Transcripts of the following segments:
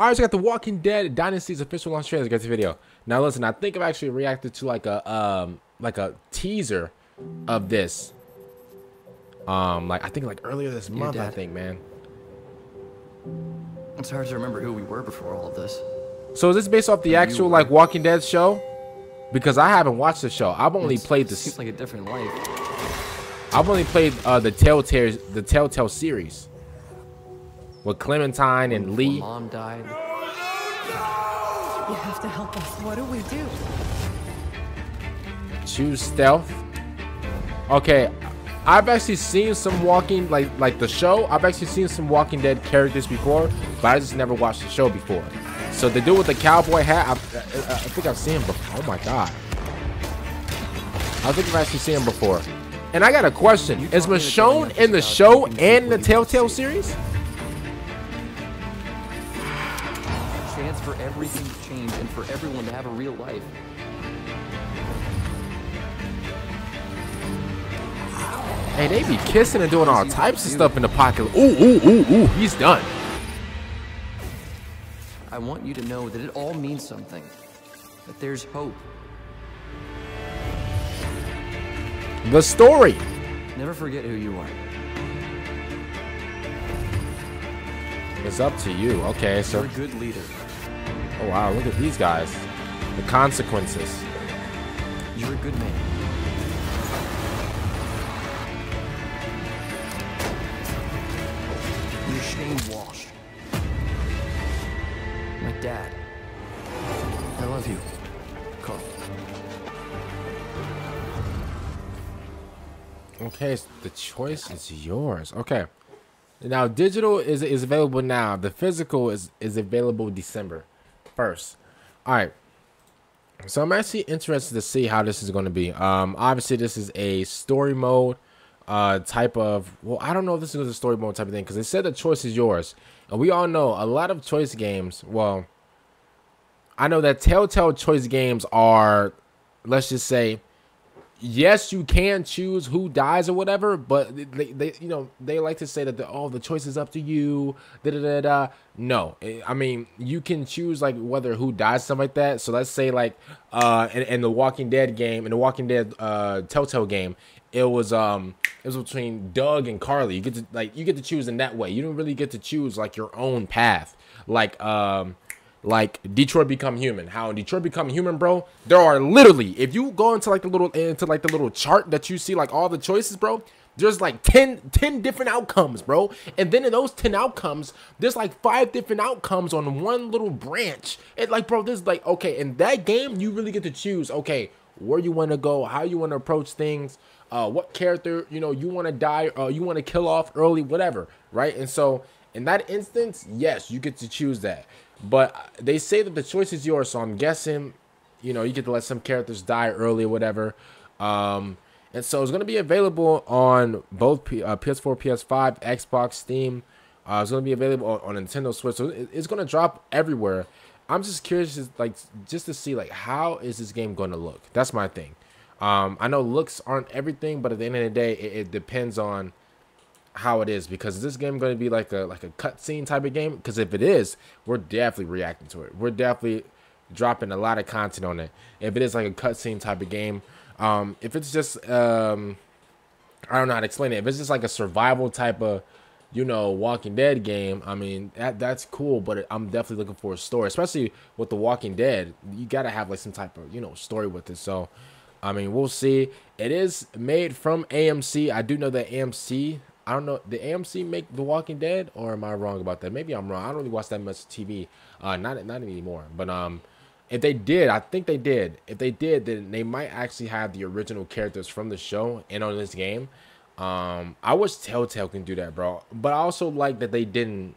All right, so I got the Walking Dead Destinies official launch trailer. Get the video. Now listen, I think I've actually reacted to like a um like a teaser of this. Um, like I think like earlier this month. I think, man. It's hard to remember who we were before all of this. So is this based off the actual like Walking Dead show? Because I haven't watched the show. I've only It's- played the. Seems like a different life. I've only played uh, the Telltale the Telltale series with Clementine and When Lee. Mom died. You have to help us. What do we do? Choose stealth. Okay, I've actually seen some Walking like like the show. I've actually seen some Walking Dead characters before, but I just never watched the show before. So the dude with the cowboy hat, I, I, uh, uh, I think I've seen him before. Oh my god, I think I've actually seen him before. And I got a question: Is Michonne in the show and the Telltale series? Everything to change and for everyone to have a real life. Hey, they be kissing and doing all types of stuff in the pocket. Ooh, ooh, ooh, ooh, he's done. I want you to know that it all means something. That there's hope. The story. Never forget who you are. It's up to you. Okay, sir. You're a good leader. Oh wow, look at these guys. The consequences. You're a good man. You're Shane Walsh. My dad. I love you, Carl. Okay, so the choice is yours. Okay. Now digital is is available now. The physical is is available December first. All right. So I'm actually interested to see how this is going to be. Um, obviously this is a story mode, uh, type of. Well, I don't know if this is a story mode type of thing because they said the choice is yours, and we all know a lot of choice games. Well, I know that Telltale choice games are, let's just say, yes, you can choose who dies or whatever, but they, they you know, they like to say that the oh the choice is up to you. Da da da da. No, Eh, I mean you can choose like whether who dies, something like that. So let's say like uh in, in the Walking Dead game, in the Walking Dead uh Telltale game, it was um it was between Doug and Carly. You get to like you get to choose in that way. You don't really get to choose like your own path. Like um like Detroit Become Human. How in Detroit Become Human, bro, there are literally if you go into like the little into like the little chart that you see like all the choices, bro, there's like 10, 10 different outcomes, bro. And then in those 10 outcomes, there's like five different outcomes on one little branch. It like, bro, this is like okay, in that game, you really get to choose, okay, where you want to go, how you want to approach things, uh, what character, you know, you want to die, uh, you want to kill off early, whatever, right? And so in that instance, yes, you get to choose that. But they say that the choice is yours, so I'm guessing, you know, you get to let some characters die early or whatever. Um, and so it's going to be available on both P- uh, PS4, PS5, Xbox, Steam. Uh, it's going to be available on, on Nintendo Switch. So it- it's going to drop everywhere. I'm just curious, like, just to see like how is this game going to look. That's my thing. Um, I know looks aren't everything, but at the end of the day, it, it depends on how it is because is this game going to be like a like a cutscene type of game because if it is we're definitely reacting to it we're definitely dropping a lot of content on it if it is like a cutscene type of game um if it's just um i don't know how to explain it if it's just like a survival type of you know walking dead game i mean that that's cool but i'm definitely looking for a story especially with the walking dead you gotta have like some type of you know story with it so I mean, we'll see. It is made from AMC. I do know that AMC. I don't know. Did AMC make The Walking Dead, or am I wrong about that? Maybe I'm wrong. I don't really watch that much TV. Uh, not not anymore. But um, if they did, I think they did. If they did, then they might actually have the original characters from the show in on this game. Um, I wish Telltale can do that, bro. But I also like that they didn't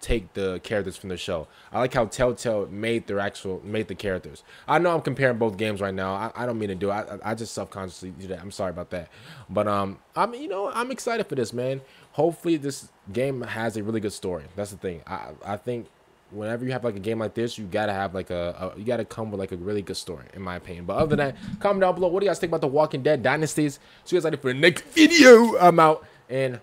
take the characters from the show. I like how Telltale made their actual made the characters. I know I'm comparing both games right now. I, I don't mean to do it. I, I just subconsciously do that. I'm sorry about that. But um I'm you know, I'm excited for this, man. Hopefully this game has a really good story. That's the thing. I I think whenever you have like a game like this, you gotta have like a, a you gotta come with like a really good story, in my opinion. But other than that, comment down below. What do you guys think about the Walking Dead Destinies? So you guys later for the next video? I'm out and